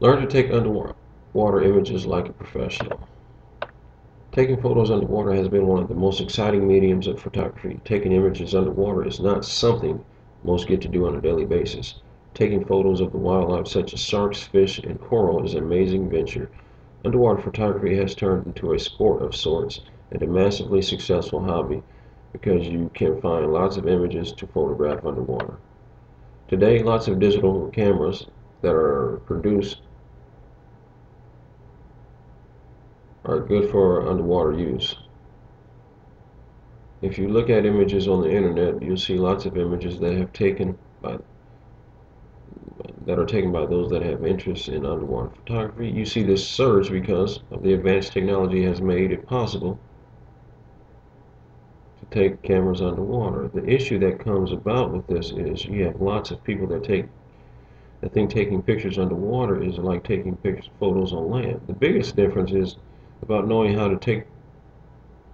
Learn to take underwater images like a professional. Taking photos underwater has been one of the most exciting mediums of photography. Taking images underwater is not something most get to do on a daily basis. Taking photos of the wildlife such as sharks, fish, and coral is an amazing venture. Underwater photography has turned into a sport of sorts and a massively successful hobby because you can find lots of images to photograph underwater. Today, lots of digital cameras that are produced are good for underwater use. If you look at images on the internet, you'll see lots of images that have taken by that are taken by those that have interest in underwater photography. You see this surge because of the advanced technology has made it possible to take cameras underwater. The issue that comes about with this is you have lots of people that take that think taking pictures underwater is like taking pictures photos on land. The biggest difference is about knowing how to take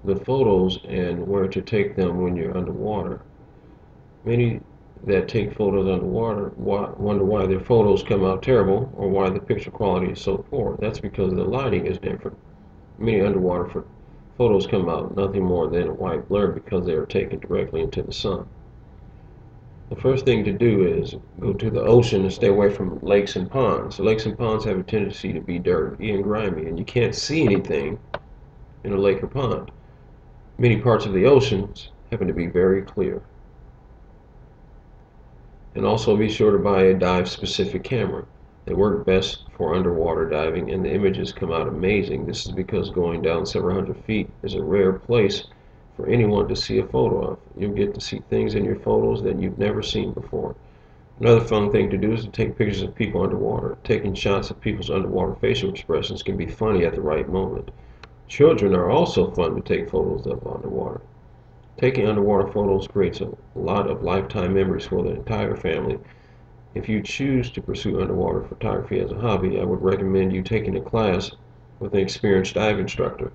the photos and where to take them when you're underwater. Many that take photos underwater wonder why their photos come out terrible or why the picture quality is so poor. That's because the lighting is different. Many underwater photos come out nothing more than a white blur because they are taken directly into the sun. The first thing to do is go to the ocean and stay away from lakes and ponds. So lakes and ponds have a tendency to be dirty and grimy, and you can't see anything in a lake or pond. Many parts of the oceans happen to be very clear. And also be sure to buy a dive specific camera. They work best for underwater diving and the images come out amazing. This is because going down several hundred feet is a rare place for anyone to see a photo of. You'll get to see things in your photos that you've never seen before. Another fun thing to do is to take pictures of people underwater. Taking shots of people's underwater facial expressions can be funny at the right moment. Children are also fun to take photos of underwater. Taking underwater photos creates a lot of lifetime memories for the entire family. If you choose to pursue underwater photography as a hobby, I would recommend you taking a class with an experienced dive instructor.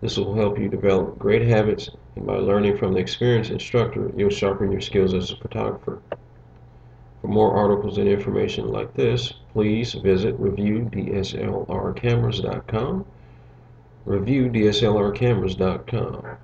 This will help you develop great habits, and by learning from the experienced instructor, you'll sharpen your skills as a photographer. For more articles and information like this, please visit reviewdslrcameras.com reviewdslrcameras.com